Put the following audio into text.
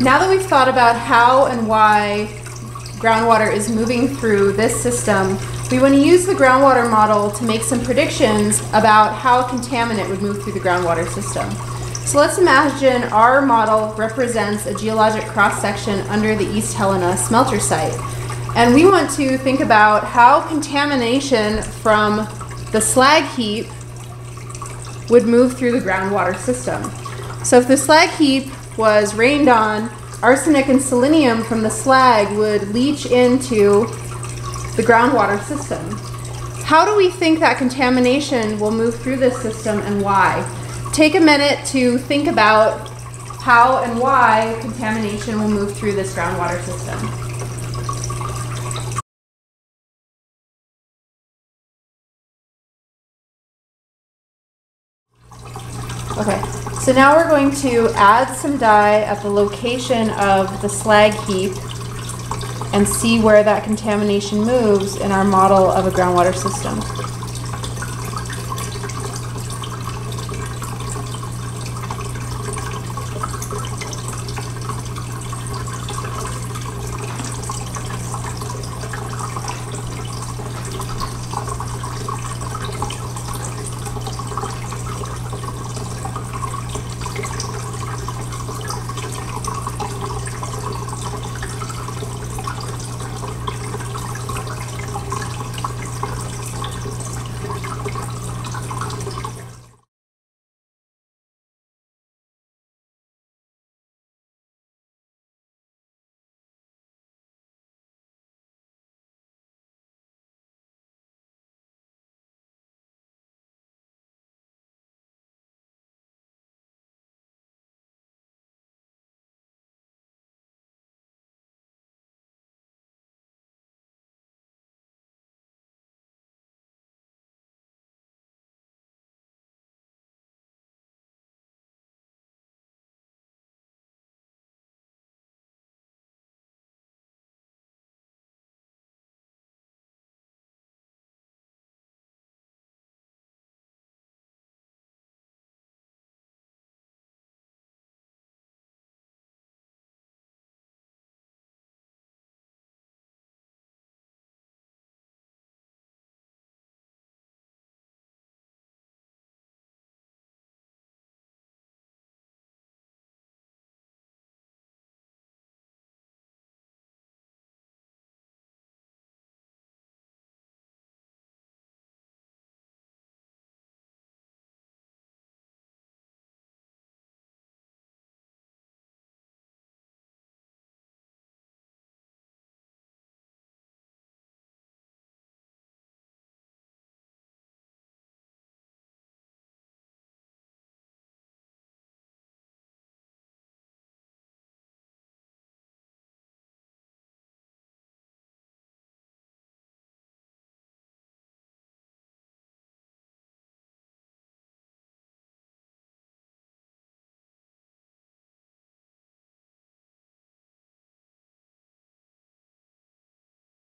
Now that we've thought about how and why groundwater is moving through this system, we want to use the groundwater model to make some predictions about how a contaminant would move through the groundwater system. So let's imagine our model represents a geologic cross section under the East Helena smelter site. And we want to think about how contamination from the slag heap would move through the groundwater system. So if the slag heap was rained on, arsenic and selenium from the slag would leach into the groundwater system. How do we think that contamination will move through this system and why? Take a minute to think about how and why contamination will move through this groundwater system. Okay, so now we're going to add some dye at the location of the slag heap and see where that contamination moves in our model of a groundwater system.